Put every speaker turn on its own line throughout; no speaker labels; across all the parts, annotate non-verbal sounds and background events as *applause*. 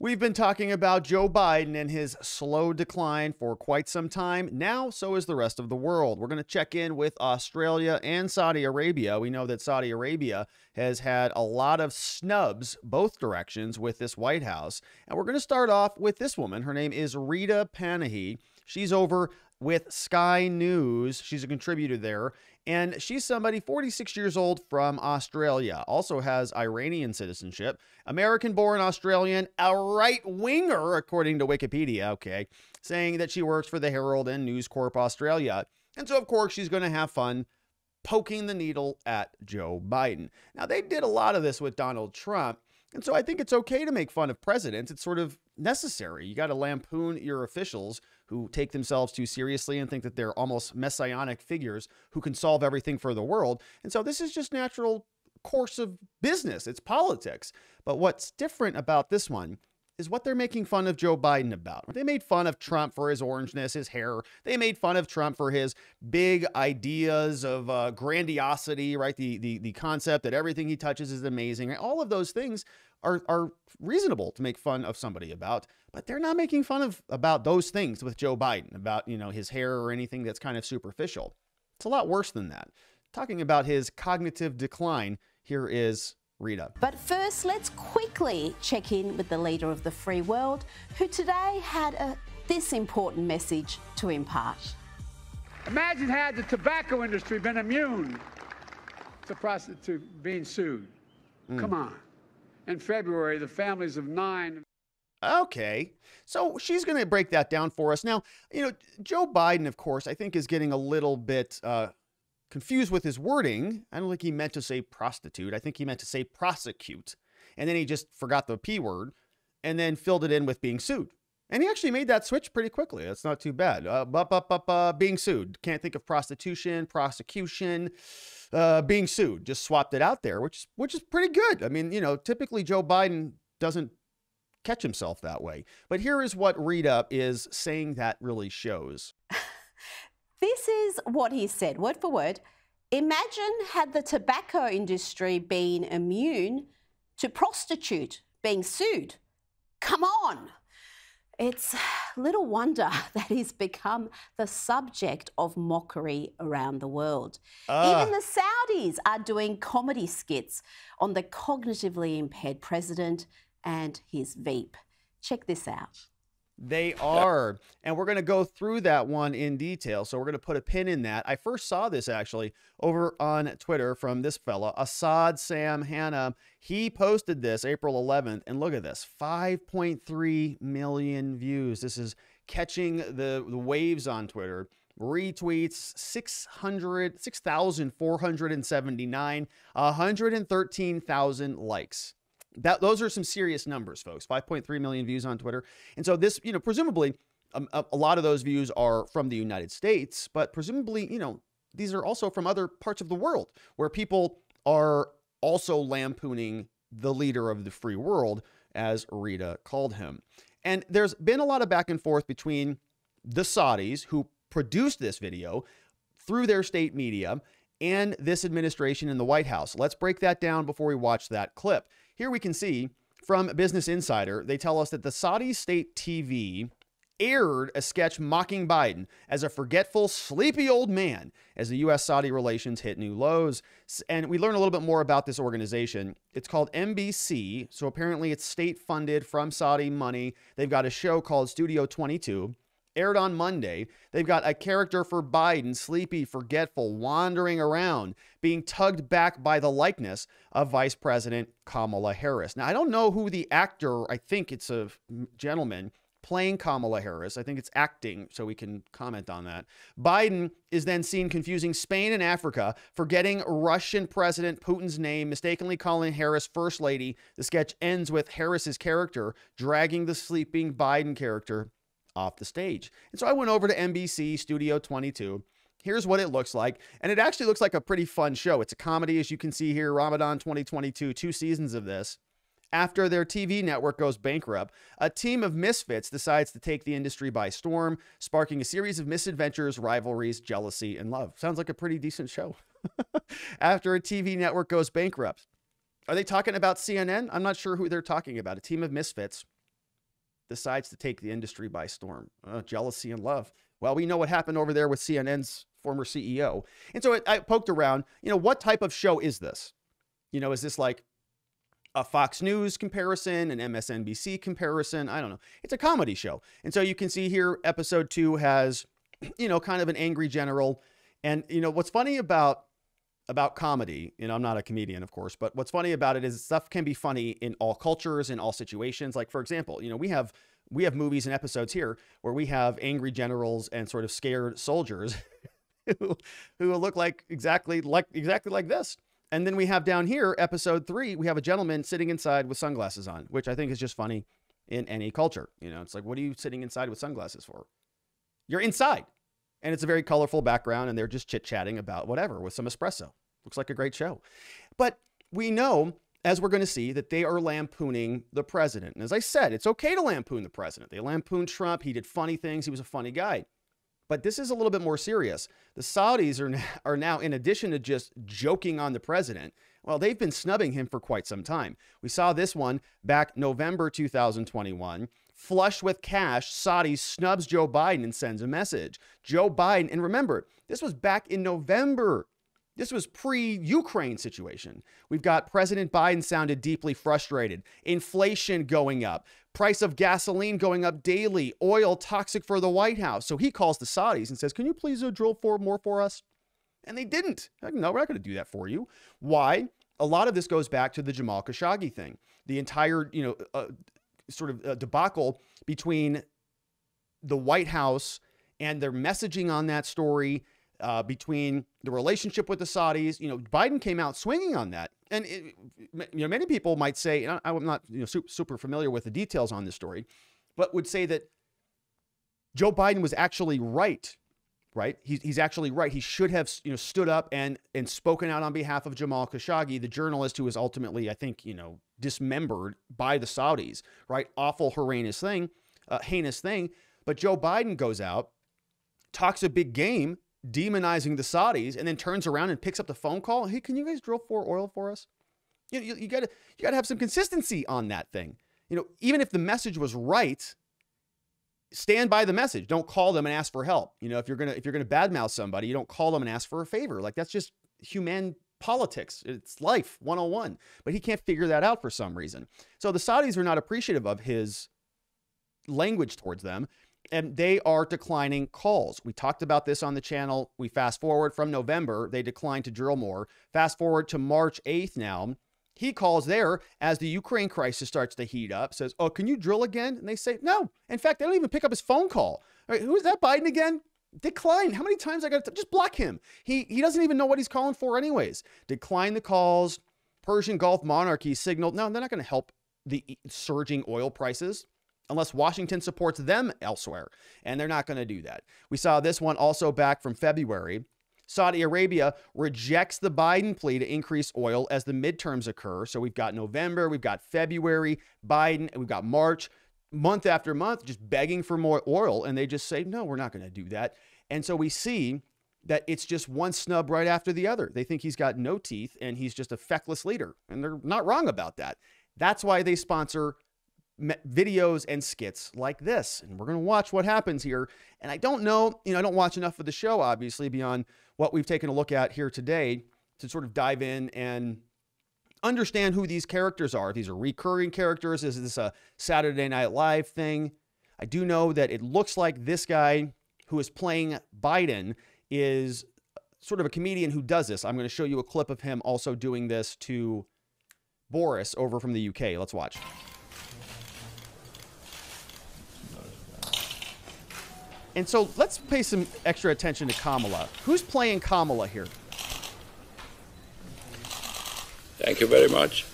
We've been talking about Joe Biden and his slow decline for quite some time. Now, so is the rest of the world. We're going to check in with Australia and Saudi Arabia. We know that Saudi Arabia has had a lot of snubs both directions with this White House. And we're going to start off with this woman. Her name is Rita Panahi. She's over with Sky News. She's a contributor there. And she's somebody 46 years old from Australia, also has Iranian citizenship, American born Australian, a right winger, according to Wikipedia, okay, saying that she works for the Herald and News Corp Australia. And so, of course, she's going to have fun poking the needle at Joe Biden. Now, they did a lot of this with Donald Trump. And so I think it's okay to make fun of presidents. It's sort of necessary. You got to lampoon your officials who take themselves too seriously and think that they're almost messianic figures who can solve everything for the world. And so this is just natural course of business. It's politics. But what's different about this one is what they're making fun of Joe Biden about. They made fun of Trump for his orangeness, his hair. They made fun of Trump for his big ideas of uh, grandiosity, right? The, the the concept that everything he touches is amazing. All of those things are are reasonable to make fun of somebody about, but they're not making fun of about those things with Joe Biden about you know his hair or anything that's kind of superficial. It's a lot worse than that. Talking about his cognitive decline, here is Rita.
But first, let's quickly check in with the leader of the free world, who today had a, this important message to impart.
Imagine had the tobacco industry been immune to, prostitute being sued. Mm. Come on. In February, the families of nine.
Okay. So she's going to break that down for us. Now, you know, Joe Biden, of course, I think is getting a little bit uh, confused with his wording. I don't think he meant to say prostitute. I think he meant to say prosecute. And then he just forgot the P word and then filled it in with being sued. And he actually made that switch pretty quickly. That's not too bad. Uh, uh, being sued. Can't think of prostitution, prosecution, uh, being sued. Just swapped it out there, which which is pretty good. I mean, you know, typically Joe Biden doesn't catch himself that way. But here is what Rita is saying that really shows. *laughs*
This is what he said, word for word. Imagine had the tobacco industry been immune to prostitute being sued. Come on. It's little wonder *laughs* that he's become the subject of mockery around the world. Uh. Even the Saudis are doing comedy skits on the cognitively impaired president and his Veep. Check this out.
They are. And we're going to go through that one in detail. So we're going to put a pin in that. I first saw this actually over on Twitter from this fella, Assad Sam Hannah. He posted this April 11th. And look at this 5.3 million views. This is catching the, the waves on Twitter. Retweets 600, 6,479, 113,000 likes that those are some serious numbers, folks. 5.3 million views on Twitter. And so this, you know, presumably um, a, a lot of those views are from the United States, but presumably, you know, these are also from other parts of the world where people are also lampooning the leader of the free world, as Rita called him. And there's been a lot of back and forth between the Saudis who produced this video through their state media and this administration in the White House. Let's break that down before we watch that clip. Here we can see from Business Insider, they tell us that the Saudi state TV aired a sketch mocking Biden as a forgetful, sleepy old man as the U.S. Saudi relations hit new lows. And we learn a little bit more about this organization. It's called MBC. So apparently it's state funded from Saudi money. They've got a show called Studio 22 aired on Monday. They've got a character for Biden, sleepy, forgetful, wandering around, being tugged back by the likeness of Vice President Kamala Harris. Now, I don't know who the actor, I think it's a gentleman playing Kamala Harris. I think it's acting, so we can comment on that. Biden is then seen confusing Spain and Africa, forgetting Russian President Putin's name, mistakenly calling Harris First Lady. The sketch ends with Harris's character dragging the sleeping Biden character off the stage. And so I went over to MBC Studio 22. Here's what it looks like. And it actually looks like a pretty fun show. It's a comedy, as you can see here, Ramadan 2022, two seasons of this. After their TV network goes bankrupt, a team of misfits decides to take the industry by storm, sparking a series of misadventures, rivalries, jealousy, and love. Sounds like a pretty decent show. *laughs* After a TV network goes bankrupt. Are they talking about CNN? I'm not sure who they're talking about. A team of misfits decides to take the industry by storm. Uh, jealousy and love. Well, we know what happened over there with CNN's former CEO. And so it, I poked around, you know, what type of show is this? You know, is this like a Fox News comparison, an MSNBC comparison? I don't know. It's a comedy show. And so you can see here, episode two has, *clears throat* you know, kind of an angry general. And, you know, what's funny about about comedy, you know, I'm not a comedian, of course, but what's funny about it is stuff can be funny in all cultures, in all situations. Like, for example, you know, we have we have movies and episodes here where we have angry generals and sort of scared soldiers *laughs* who, who look like exactly like exactly like this. And then we have down here, episode three, we have a gentleman sitting inside with sunglasses on, which I think is just funny in any culture. You know, it's like, what are you sitting inside with sunglasses for? You're inside. And it's a very colorful background, and they're just chit chatting about whatever with some espresso. Looks like a great show. But we know, as we're going to see, that they are lampooning the president. And as I said, it's okay to lampoon the president. They lampooned Trump. He did funny things. He was a funny guy. But this is a little bit more serious. The Saudis are are now, in addition to just joking on the president, well, they've been snubbing him for quite some time. We saw this one back November 2021. Flush with cash, Saudi snubs Joe Biden and sends a message. Joe Biden, and remember, this was back in November. This was pre Ukraine situation. We've got President Biden sounded deeply frustrated, inflation going up, price of gasoline going up daily, oil toxic for the White House. So he calls the Saudis and says, Can you please uh, drill for more for us? And they didn't. Like, no, we're not going to do that for you. Why? A lot of this goes back to the Jamal Khashoggi thing. The entire, you know, uh, sort of a debacle between the White House and their messaging on that story, uh, between the relationship with the Saudis. You know, Biden came out swinging on that, and it, you know, many people might say, I'm not you know super, super familiar with the details on this story, but would say that Joe Biden was actually right. Right, he's, he's actually right. He should have you know stood up and and spoken out on behalf of Jamal Khashoggi, the journalist who was ultimately, I think, you know, dismembered by the Saudis, right? Awful, horrendous thing, uh, heinous thing. But Joe Biden goes out, talks a big game, demonizing the Saudis, and then turns around and picks up the phone call. Hey, can you guys drill for oil for us? You, you, you gotta you gotta have some consistency on that thing. You know, even if the message was right, stand by the message. Don't call them and ask for help. You know, if you're gonna if you're gonna badmouth somebody, you don't call them and ask for a favor. Like that's just human politics. It's life 101. But he can't figure that out for some reason. So the Saudis are not appreciative of his language towards them and they are declining calls. We talked about this on the channel. We fast forward from November, they declined to drill more. Fast forward to March 8th now. He calls there as the Ukraine crisis starts to heat up, says, Oh, can you drill again? And they say, No. In fact, they don't even pick up his phone call. Right, who is that Biden again? Decline. How many times I got to just block him? He he doesn't even know what he's calling for, anyways. Decline the calls. Persian Gulf monarchy signaled, no, they're not going to help the surging oil prices unless Washington supports them elsewhere. And they're not going to do that. We saw this one also back from February. Saudi Arabia rejects the Biden plea to increase oil as the midterms occur. So we've got November, we've got February, Biden, we've got March, month after month, just begging for more oil. And they just say, no, we're not going to do that. And so we see that it's just one snub right after the other. They think he's got no teeth and he's just a feckless leader. And they're not wrong about that. That's why they sponsor videos and skits like this. And we're going to watch what happens here. And I don't know, you know, I don't watch enough of the show, obviously, beyond what we've taken a look at here today to sort of dive in and understand who these characters are. These are recurring characters. Is this a Saturday Night Live thing? I do know that it looks like this guy who is playing Biden is uh, sort of a comedian who does this. I'm going to show you a clip of him also doing this to Boris over from the UK. Let's watch. And so let's pay some extra attention to Kamala. Who's playing Kamala here?
Thank you very much.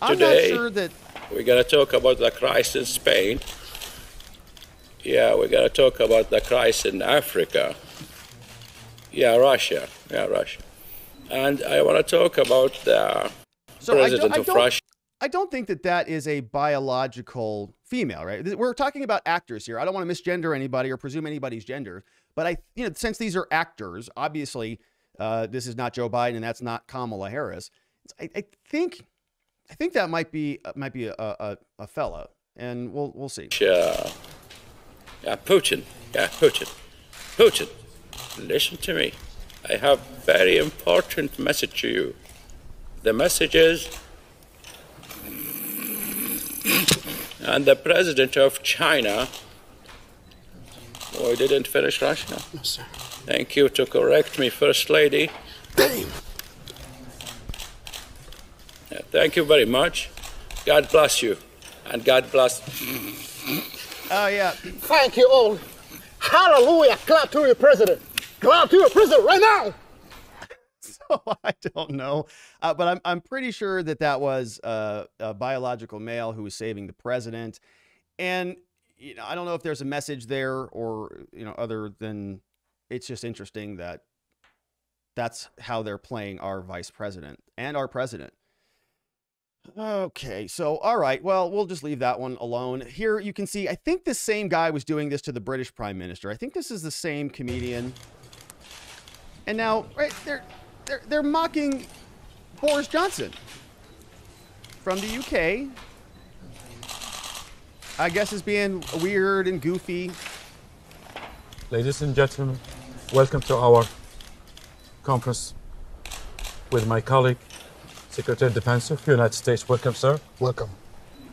I'm Today, not sure that
we're going to talk about the crisis in Spain. Yeah, we're going to talk about the crisis in Africa. Yeah, Russia. Yeah, Russia. And I want to talk about the so president
I
of Russia.
I don't think that that is a biological female, right? We're talking about actors here. I don't want to misgender anybody or presume anybody's gender, but I, you know, since these are actors, obviously, uh, this is not Joe Biden and that's not Kamala Harris. I, I think, I think that might be uh, might be a, a, a fella. and we'll we'll see.
Yeah, yeah, Putin. Yeah, Putin. Putin. Listen to me. I have very important message to you. The message is and the president of China. Oh, I didn't finish Russia.
No, sir.
Thank you to correct me, First Lady.
Damn.
Yeah, thank you very much. God bless you. And God bless.
Oh yeah,
Thank you all. Hallelujah. Clap to your president. Clap to your president right now. *laughs*
I don't know, uh, but I'm I'm pretty sure that that was uh, a biological male who was saving the president, and you know I don't know if there's a message there or you know other than it's just interesting that that's how they're playing our vice president and our president. Okay, so all right, well, we'll just leave that one alone. Here you can see, I think the same guy was doing this to the British Prime Minister. I think this is the same comedian. And now, right, they're they're they're mocking Boris Johnson from the UK. I guess is being weird and goofy.
Ladies and gentlemen, welcome to our conference with my colleague, Secretary of Defense of the United States. Welcome, sir.
Welcome.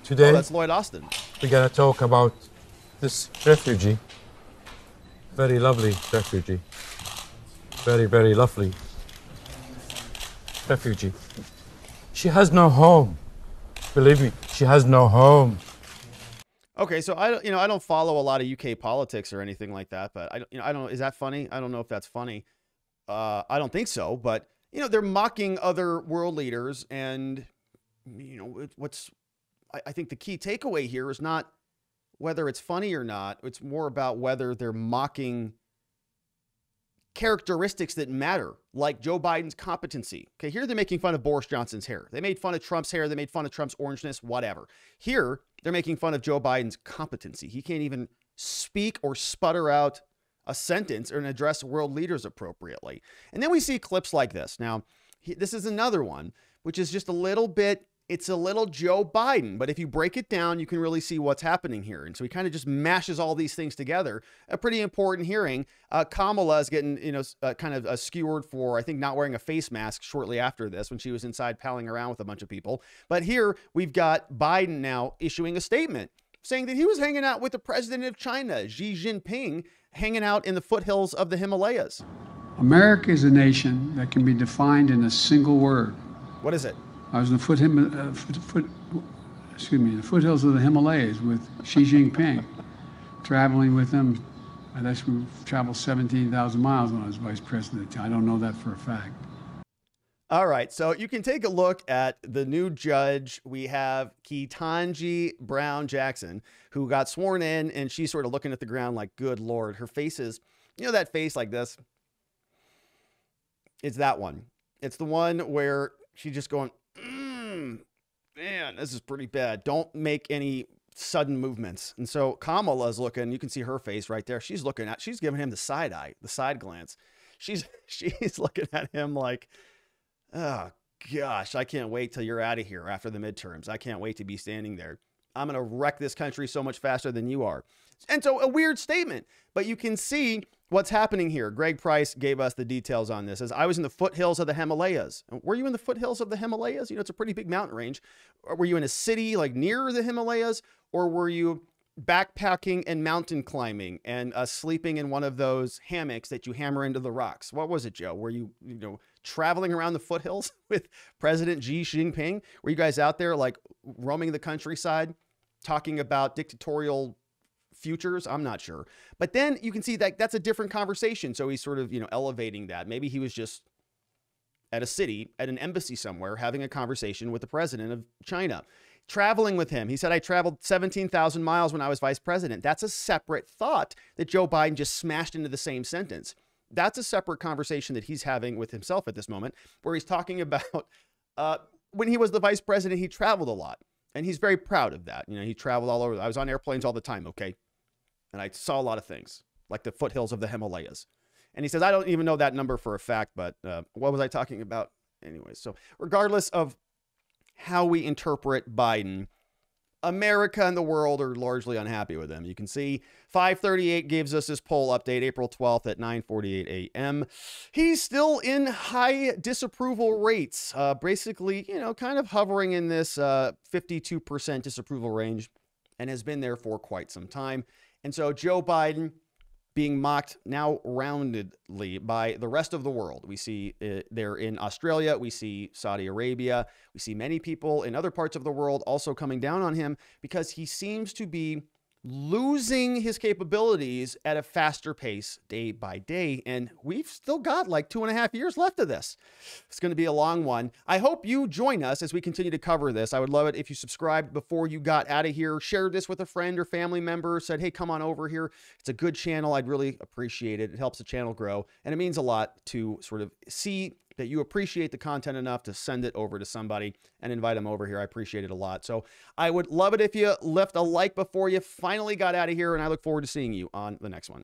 Today,
Oh, that's Lloyd Austin.
we're going to talk about this refugee. Very lovely refugee. Very, very lovely refugee. She has no home. Believe me, she has no home.
Okay, so I don't, you know, I don't follow a lot of UK politics or anything like that, but I, you know, I don't. Is that funny? I don't know if that's funny. Uh, I don't think so, but you know, they're mocking other world leaders, and you know, what's I, I think the key takeaway here is not whether it's funny or not. It's more about whether they're mocking characteristics that matter, like Joe Biden's competency. Okay, here they're making fun of Boris Johnson's hair. They made fun of Trump's hair. They made fun of Trump's orangeness, whatever. Here, they're making fun of Joe Biden's competency. He can't even speak or sputter out a sentence or address world leaders appropriately. And then we see clips like this. Now, he, this is another one, which is just a little bit, it's a little Joe Biden, but if you break it down, you can really see what's happening here. And so he kind of just mashes all these things together. A pretty important hearing. Uh, Kamala is getting, you know, uh, kind of uh, skewered for, I think, not wearing a face mask shortly after this when she was inside palling around with a bunch of people. But here we've got Biden now issuing a statement saying that he was hanging out with the president of China, Xi Jinping, hanging out in the foothills of the Himalayas.
America is a nation that can be defined in a single word.
What is it?
I was in the foot, uh, foot, foot, excuse me, the foothills of the Himalayas with Xi Jinping, traveling with him. I guess we traveled 17,000 miles when I was vice president. I don't know that for a fact.
All right, so you can take a look at the new judge. We have Ketanji Brown Jackson, who got sworn in, and she's sort of looking at the ground like, good Lord. Her face is, you know, that face like this? It's that one. It's the one where she's just going, mm, man, this is pretty bad. Don't make any sudden movements. And so Kamala's looking, you can see her face right there. She's looking at, she's giving him the side eye, the side glance. She's *laughs* she's looking at him like, oh gosh, I can't wait till you're out of here after the midterms. I can't wait to be standing there. I'm going to wreck this country so much faster than you are. And so a weird statement, but you can see what's happening here. Greg Price gave us the details on this. As I was in the foothills of the Himalayas. Were you in the foothills of the Himalayas? You know, it's a pretty big mountain range. Were you in a city like near the Himalayas or were you backpacking and mountain climbing and uh, sleeping in one of those hammocks that you hammer into the rocks? What was it, Joe? Were you, you know, traveling around the foothills *laughs* with President Xi Jinping? Were you guys out there like roaming the countryside, talking about dictatorial futures? I'm not sure. But then you can see that that's a different conversation. So he's sort of, you know, elevating that. Maybe he was just at a city, at an embassy somewhere, having a conversation with the president of China. Traveling with him. He said, I traveled 17,000 miles when I was vice president. That's a separate thought that Joe Biden just smashed into the same sentence. That's a separate conversation that he's having with himself at this moment, where he's talking *laughs* about uh, when he was the vice president, he traveled a lot. And he's very proud of that. You know, he traveled all over. I was on airplanes all the time, okay? And I saw a lot of things, like the foothills of the Himalayas. And he says, I don't even know that number for a fact, but uh, what was I talking about? Anyway, so regardless of how we interpret Biden, America and the world are largely unhappy with him. You can see 538 gives us this poll update April 12th at 9:48 a.m. He's still in high disapproval rates, uh, basically, you know, kind of hovering in this uh, 52% disapproval range, and has been there for quite some time. And so Joe Biden being mocked now roundedly by the rest of the world. We see there in Australia, we see Saudi Arabia, we see many people in other parts of the world also coming down on him because he seems to be losing his capabilities at a faster pace day by day. And we've still got like two and a half years left of this. It's going to be a long one. I hope you join us as we continue to cover this. I would love it if you subscribed before you got out of here, shared this with a friend or family member, said, hey, come on over here. It's a good channel. I'd really appreciate it. It helps the channel grow. And it means a lot to sort of see that you appreciate the content enough to send it over to somebody and invite them over here. I appreciate it a lot. So I would love it if you left a like before you finally got out of here, and I look forward to seeing you on the next one.